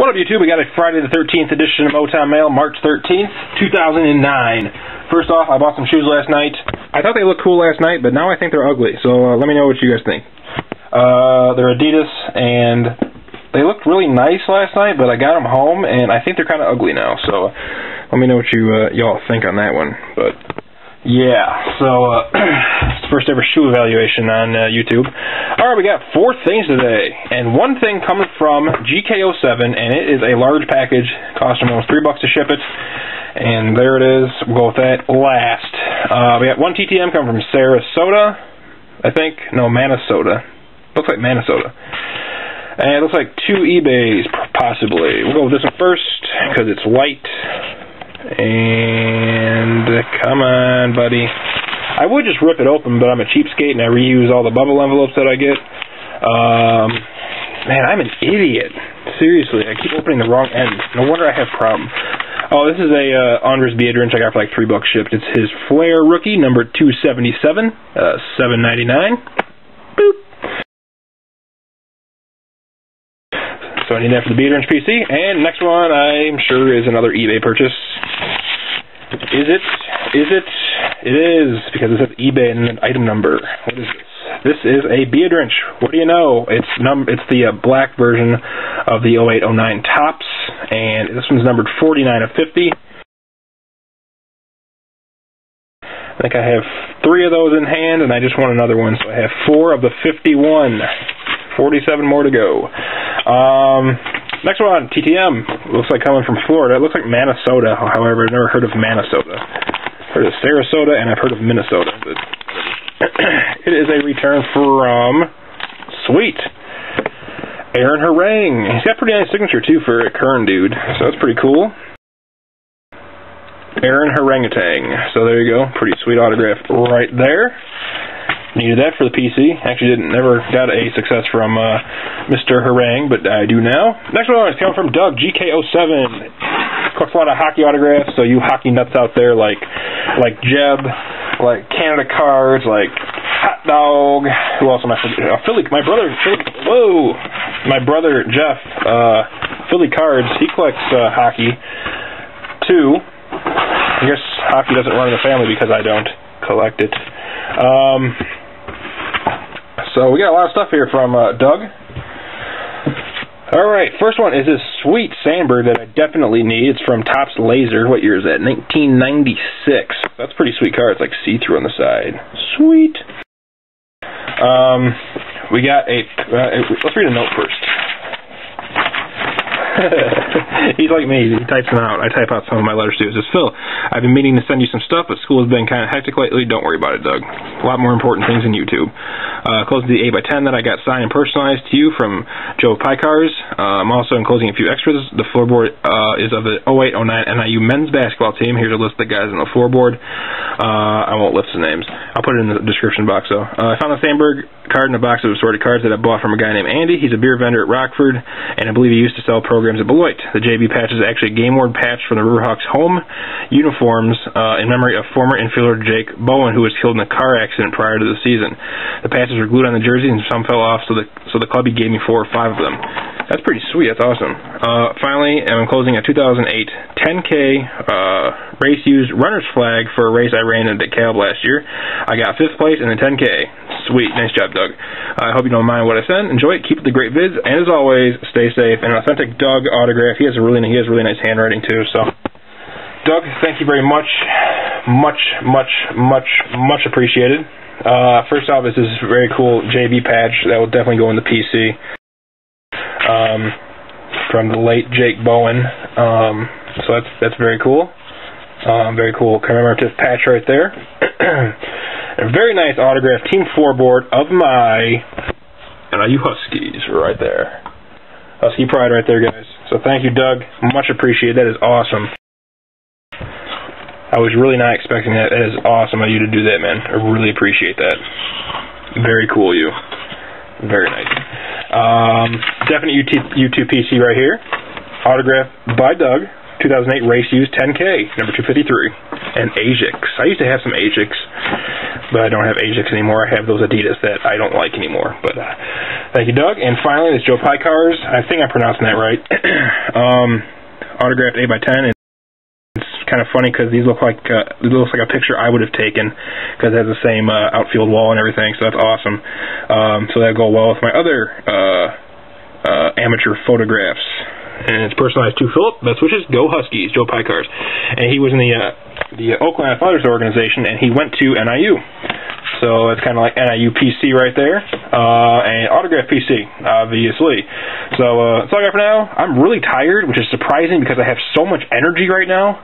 What up, YouTube? We got a Friday the 13th edition of Motown Mail, March 13th, 2009. First off, I bought some shoes last night. I thought they looked cool last night, but now I think they're ugly. So uh, let me know what you guys think. Uh, they're Adidas, and they looked really nice last night, but I got them home, and I think they're kind of ugly now. So let me know what you uh, y'all think on that one. But yeah, so uh, first ever shoe evaluation on uh, YouTube. All right, we got four things today, and one thing coming from GK07, and it is a large package, costing almost three bucks to ship it. And there it is. We'll go with that last. Uh, we got one TTM coming from Sarasota, I think. No, Minnesota. Looks like Minnesota. And it looks like two eBays, possibly. We'll go with this one first, because it's white. And come on, buddy. I would just rip it open, but I'm a cheapskate and I reuse all the bubble envelopes that I get. Um, man, I'm an idiot. Seriously, I keep opening the wrong end. No wonder I have problems. Oh, this is a uh, Andris Biedrins I got for like three bucks shipped. It's his Flair rookie, number 277, uh, 7.99. Boop. So I need that for the Biedrins PC. And next one, I'm sure, is another eBay purchase. Is it? Is it? It is, because it says eBay and an item number. What is this? This is a Biedrins. What do you know? It's num it's the uh, black version of the 0809 Topps, and this one's numbered 49 of 50. I think I have three of those in hand, and I just want another one, so I have four of the 51. 47 more to go. Um, next one, on TTM. Looks like coming from Florida. It looks like Minnesota, however, I've never heard of Minnesota heard of Sarasota, and I've heard of Minnesota. It is a return from Sweet. Aaron Harang. He's got a pretty nice signature, too, for a Kern dude. So that's pretty cool. Aaron Harangatang. So there you go. Pretty sweet autograph right there. Needed that for the PC. Actually, didn't never got a success from uh, Mr. Harang, but I do now. Next one is coming from Doug GK07. Collects a lot of hockey autographs, so you hockey nuts out there like like Jeb, like Canada Cards, like Hot Dog. Who else am I forgetting? Uh, Philly, my brother. Philly, whoa, my brother Jeff. Uh, Philly Cards. He collects uh, hockey too. I guess hockey doesn't run in the family because I don't collect it. Um, so we got a lot of stuff here from uh, Doug. All right, first one is this sweet Sandberg that I definitely need. It's from Topps Laser. What year is that? 1996. That's pretty sweet card. It's like see-through on the side. Sweet. Um, we got a. Uh, let's read a note first. He's like me. He types them out. I type out some of my letters too. It says, Phil, I've been meaning to send you some stuff, but school has been kind of hectic lately. Don't worry about it, Doug. A lot more important things than YouTube. Uh, closing the 8x10 that I got signed and personalized to you from Joe Picars. Uh, I'm also enclosing a few extras. The floorboard uh, is of the 0809 NIU men's basketball team. Here's a list of the guys on the floorboard. Uh, I won't list the names. I'll put it in the description box, though. Uh, I found a Sandberg card in a box of assorted cards that I bought from a guy named Andy. He's a beer vendor at Rockford, and I believe he used to sell programs at Beloit. The JB patch is actually a game worn patch from the Riverhawks home uniforms uh, in memory of former infielder Jake Bowen, who was killed in a car accident prior to the season. The patches were glued on the jersey, and some fell off, so the so the club gave me four or five of them. That's pretty sweet. That's awesome. Uh, finally, I'm closing a 2008 10K uh, race used runner's flag for a race I ran in DeKalb last year. I got fifth place in the 10K. Sweet. Nice job, Doug. I hope you don't mind what I sent. Enjoy it. Keep up the great vids. And as always, stay safe. An authentic Doug autograph. He has a really he has really nice handwriting too. So, Doug, thank you very much. Much, much, much, much appreciated. Uh, first off, this is a very cool JB patch that will definitely go in the PC. Um, from the late Jake Bowen. Um, so that's that's very cool. Um, very cool commemorative patch right there. a very nice autograph team floorboard of my NIU Huskies right there. Husky pride right there, guys. So thank you, Doug. Much appreciated. That is awesome. I was really not expecting that. That is awesome of you to do that, man. I really appreciate that. Very cool, you. Very nice. Um, definite YouTube PC right here. Autograph by Doug. 2008 Race Used 10K, number 253. and Asics. I used to have some Asics, but I don't have Asics anymore. I have those Adidas that I don't like anymore. But uh, thank you, Doug. And finally, this Joe Pye cars. I think I'm pronouncing that right. um, autographed 8 by 10 It's kind of funny because these look like uh, it looks like a picture I would have taken because it has the same uh, outfield wall and everything. So that's awesome. Um, so that'll go well with my other uh, uh, amateur photographs and it's personalized to Philip. Best wishes, go Huskies, Joe Pykars. And he was in the uh, the Oakland Athletics organization, and he went to NIU. So it's kind of like NIU PC right there, uh, and autograph PC, obviously. So uh, that's all I got for now. I'm really tired, which is surprising because I have so much energy right now.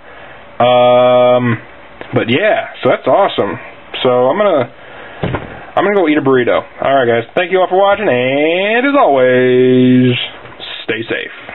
Um, but yeah, so that's awesome. So I'm gonna I'm gonna go eat a burrito. All right, guys. Thank you all for watching, and as always, stay safe.